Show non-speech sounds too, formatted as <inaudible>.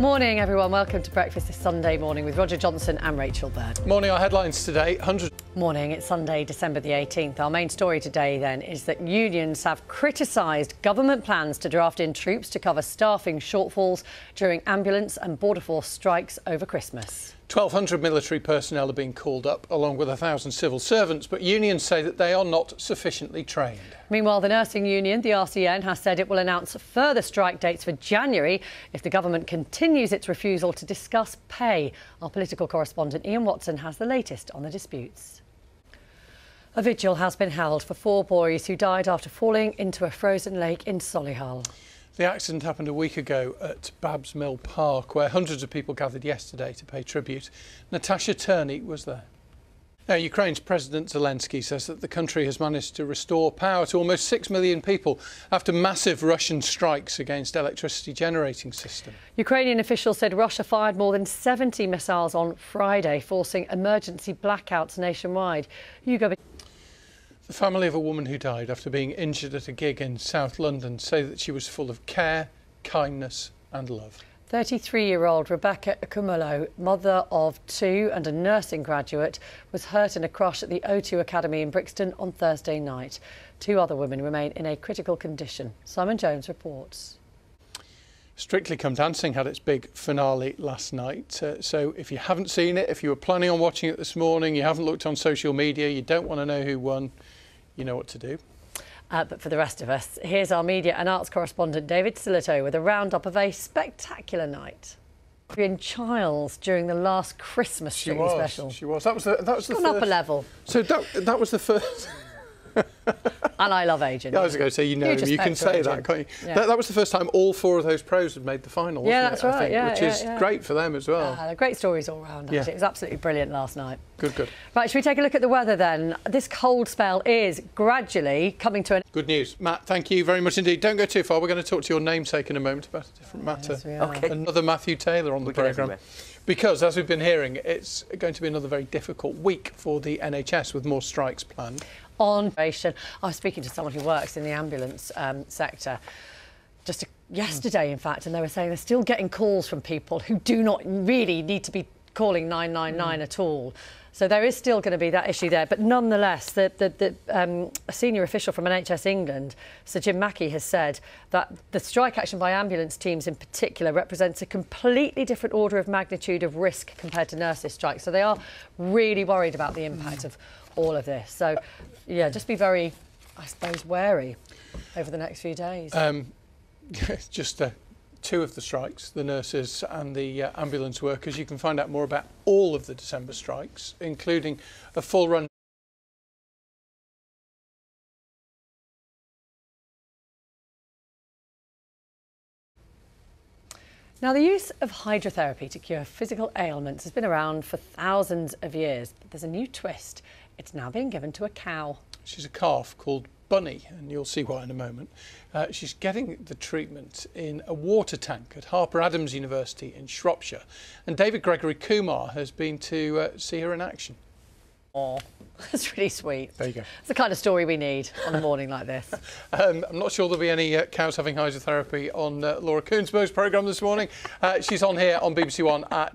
Morning, everyone. Welcome to breakfast this Sunday morning with Roger Johnson and Rachel Burden. Morning, our headlines today. 100. Morning, it's Sunday, December the 18th. Our main story today, then, is that unions have criticised government plans to draft in troops to cover staffing shortfalls during ambulance and border force strikes over Christmas. 1,200 military personnel are being called up, along with 1,000 civil servants, but unions say that they are not sufficiently trained. Meanwhile, the nursing union, the RCN, has said it will announce further strike dates for January if the government continues its refusal to discuss pay. Our political correspondent Ian Watson has the latest on the disputes. A vigil has been held for four boys who died after falling into a frozen lake in Solihull. The accident happened a week ago at Babbs Mill Park, where hundreds of people gathered yesterday to pay tribute. Natasha Turney was there. Now, Ukraine's President Zelensky says that the country has managed to restore power to almost 6 million people after massive Russian strikes against electricity generating system. Ukrainian officials said Russia fired more than 70 missiles on Friday, forcing emergency blackouts nationwide. Hugo the family of a woman who died after being injured at a gig in South London say that she was full of care, kindness and love. 33-year-old Rebecca Ikumelo, mother of two and a nursing graduate, was hurt in a crash at the O2 Academy in Brixton on Thursday night. Two other women remain in a critical condition. Simon Jones reports. Strictly Come Dancing had its big finale last night. Uh, so if you haven't seen it, if you were planning on watching it this morning, you haven't looked on social media, you don't want to know who won, you know what to do. Uh, but for the rest of us, here's our media and arts correspondent David Sillito with a roundup of a spectacular night in Childs during the last Christmas she was, special. She was. That was the. That was She's the gone first. up a level. So that that was the first. <laughs> and I love Agent. Yeah, I was going to say, you know, you, you can say that, can't you? Yeah. That, that, was the first time all four of those pros had made the final, yeah, that's it, right, think, yeah, which yeah, is yeah. great for them as well. Uh, great stories all round, actually. It was absolutely brilliant last night. Good, good. Right, should we take a look at the weather then? This cold spell is gradually coming to an... Good news. Matt, thank you very much indeed. Don't go too far. We're going to talk to your namesake in a moment about a different matter. Yes, okay. Another Matthew Taylor on the programme. Because, as we've been hearing, it's going to be another very difficult week for the NHS with more strikes planned on I was speaking to someone who works in the ambulance um, sector just yesterday, in fact, and they were saying they're still getting calls from people who do not really need to be calling 999 mm. at all. So there is still going to be that issue there. But nonetheless, the, the, the um, a senior official from NHS England, Sir Jim Mackey, has said that the strike action by ambulance teams in particular represents a completely different order of magnitude of risk compared to nurses' strikes. So they are really worried about the impact of all of this. So, yeah, just be very, I suppose, wary over the next few days. Um, <laughs> just uh, two of the strikes, the nurses and the uh, ambulance workers. You can find out more about all of the December strikes, including a full run. Now, the use of hydrotherapy to cure physical ailments has been around for thousands of years, but there's a new twist. It's now being given to a cow. She's a calf called Bunny, and you'll see why in a moment. Uh, she's getting the treatment in a water tank at Harper Adams University in Shropshire, and David Gregory Kumar has been to uh, see her in action. Oh, <laughs> that's really sweet. There you go. It's the kind of story we need on a morning like this. <laughs> um, I'm not sure there'll be any uh, cows having hydrotherapy on uh, Laura Kuenssberg's programme this morning. Uh, she's on here on BBC One at